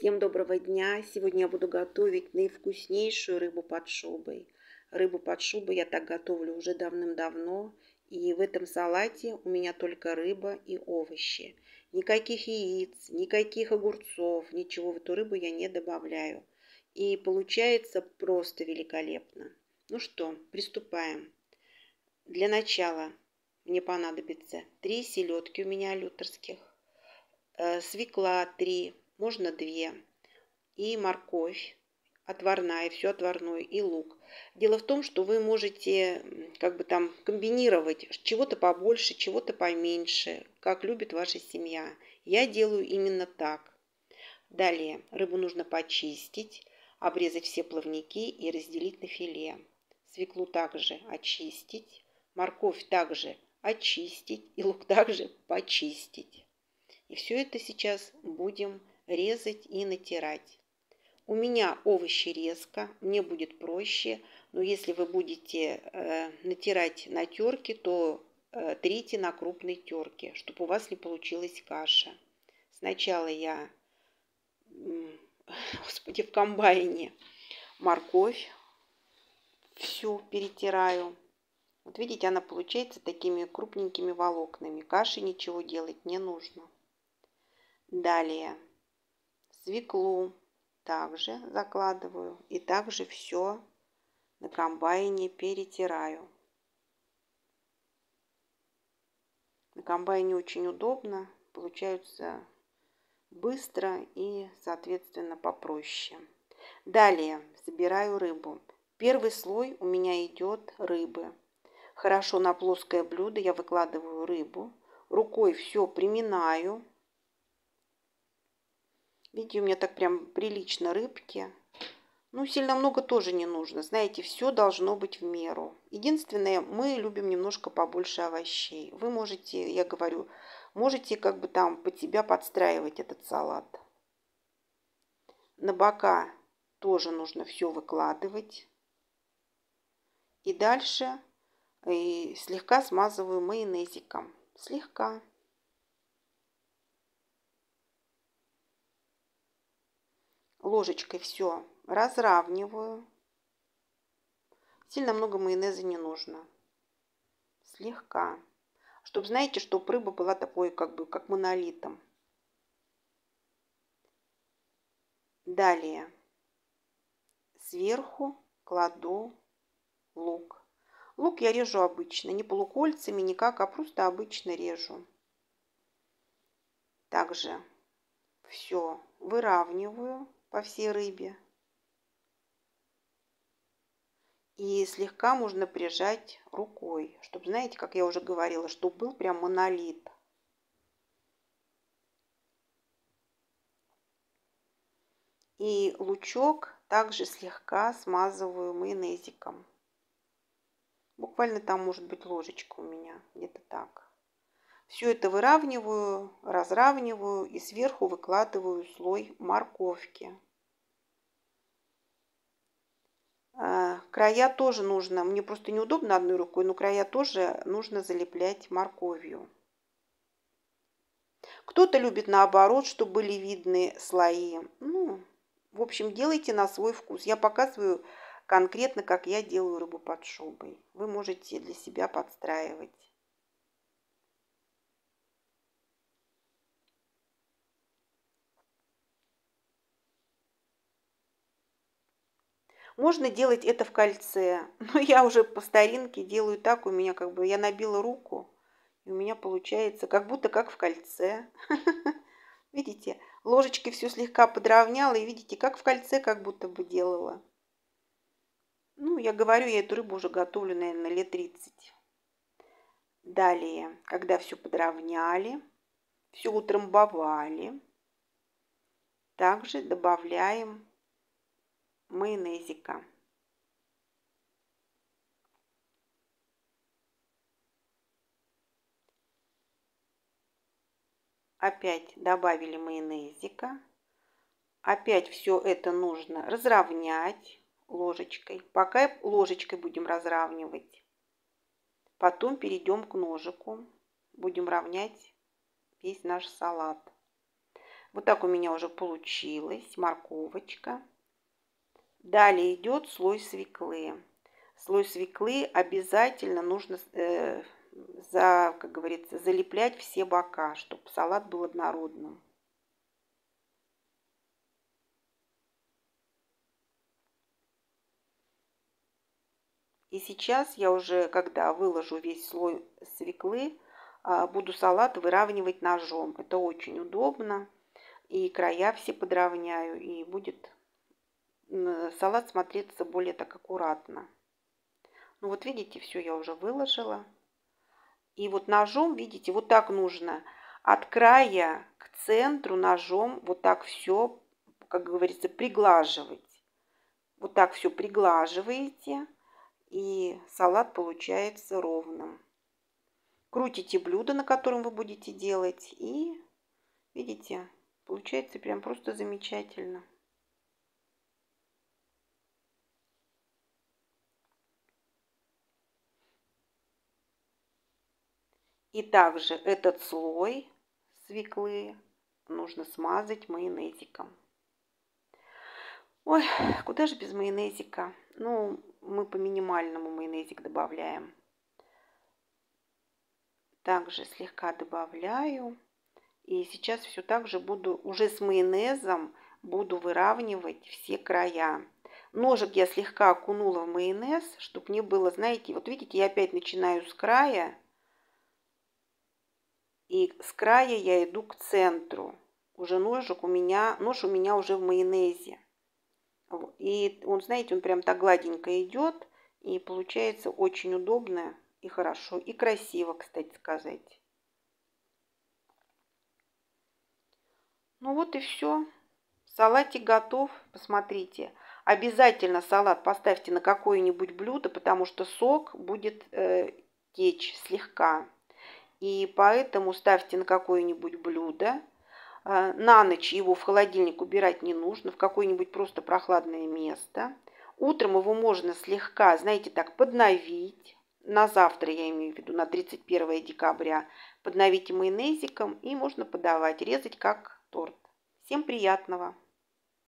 Всем доброго дня! Сегодня я буду готовить наивкуснейшую рыбу под шубой. Рыбу под шубой я так готовлю уже давным-давно. И в этом салате у меня только рыба и овощи. Никаких яиц, никаких огурцов, ничего в эту рыбу я не добавляю. И получается просто великолепно. Ну что, приступаем. Для начала мне понадобится 3 селедки у меня лютерских, э, свекла 3, можно две. И морковь отварная, все отварное, и лук. Дело в том, что вы можете как бы там комбинировать чего-то побольше, чего-то поменьше, как любит ваша семья. Я делаю именно так. Далее рыбу нужно почистить, обрезать все плавники и разделить на филе. Свеклу также очистить, морковь также очистить и лук также почистить. И все это сейчас будем резать и натирать. У меня овощи резко, мне будет проще, но если вы будете э, натирать на терке, то э, трите на крупной терке, чтобы у вас не получилась каша. Сначала я, господи, в комбайне морковь всю перетираю. Вот видите, она получается такими крупненькими волокнами. Каши ничего делать не нужно. Далее свеклу также закладываю и также все на комбайне перетираю. На комбайне очень удобно, получаются быстро и, соответственно, попроще. Далее собираю рыбу. Первый слой у меня идет рыбы. Хорошо на плоское блюдо я выкладываю рыбу. Рукой все приминаю Видите, у меня так прям прилично рыбки. Ну, сильно много тоже не нужно. Знаете, все должно быть в меру. Единственное, мы любим немножко побольше овощей. Вы можете, я говорю, можете как бы там под себя подстраивать этот салат. На бока тоже нужно все выкладывать. И дальше и слегка смазываю майонезиком. Слегка. Ложечкой все разравниваю. Сильно много майонеза не нужно. Слегка. Чтобы, знаете, чтобы рыба была такой, как бы, как монолитом. Далее сверху кладу лук. Лук я режу обычно, не полукольцами, никак, а просто обычно режу. Также все выравниваю по всей рыбе. И слегка можно прижать рукой, чтобы, знаете, как я уже говорила, чтобы был прям монолит. И лучок также слегка смазываю майонезиком. Буквально там может быть ложечка у меня, где-то так. Все это выравниваю, разравниваю и сверху выкладываю слой морковки. А, края тоже нужно, мне просто неудобно одной рукой, но края тоже нужно залеплять морковью. Кто-то любит наоборот, чтобы были видны слои. Ну, в общем, делайте на свой вкус. Я показываю конкретно, как я делаю рыбу под шубой. Вы можете для себя подстраивать. Можно делать это в кольце, но я уже по старинке делаю так, у меня как бы, я набила руку, и у меня получается как будто как в кольце. Видите, ложечкой все слегка подровняла, и видите, как в кольце как будто бы делала. Ну, я говорю, я эту рыбу уже готовлю, наверное, лет 30. Далее, когда все подровняли, все утрамбовали, также добавляем майонезика. Опять добавили майонезика. Опять все это нужно разровнять ложечкой. Пока ложечкой будем разравнивать. Потом перейдем к ножику. Будем равнять весь наш салат. Вот так у меня уже получилось. Морковочка. Далее идет слой свеклы. Слой свеклы обязательно нужно, э, за, как говорится, залеплять все бока, чтобы салат был однородным. И сейчас я уже, когда выложу весь слой свеклы, а, буду салат выравнивать ножом. Это очень удобно. И края все подровняю, и будет салат смотреться более так аккуратно. Ну вот видите, все я уже выложила. И вот ножом, видите, вот так нужно от края к центру ножом вот так все, как говорится, приглаживать. Вот так все приглаживаете, и салат получается ровным. Крутите блюдо, на котором вы будете делать, и видите, получается прям просто замечательно. И также этот слой свеклы нужно смазать майонезиком. Ой, куда же без майонезика? Ну, мы по минимальному майонезик добавляем. Также слегка добавляю. И сейчас все так же буду уже с майонезом буду выравнивать все края. Ножик я слегка окунула в майонез, чтобы не было, знаете, вот видите, я опять начинаю с края и с края я иду к центру. Уже ножик у меня, нож у меня уже в майонезе. И он, знаете, он прям так гладенько идет. И получается очень удобно и хорошо. И красиво, кстати сказать. Ну вот и все. Салатик готов. Посмотрите. Обязательно салат поставьте на какое-нибудь блюдо, потому что сок будет э, течь слегка. И поэтому ставьте на какое-нибудь блюдо. А, на ночь его в холодильник убирать не нужно, в какое-нибудь просто прохладное место. Утром его можно слегка, знаете, так подновить. На завтра, я имею в виду, на 31 декабря. Подновите майонезиком и можно подавать, резать как торт. Всем приятного!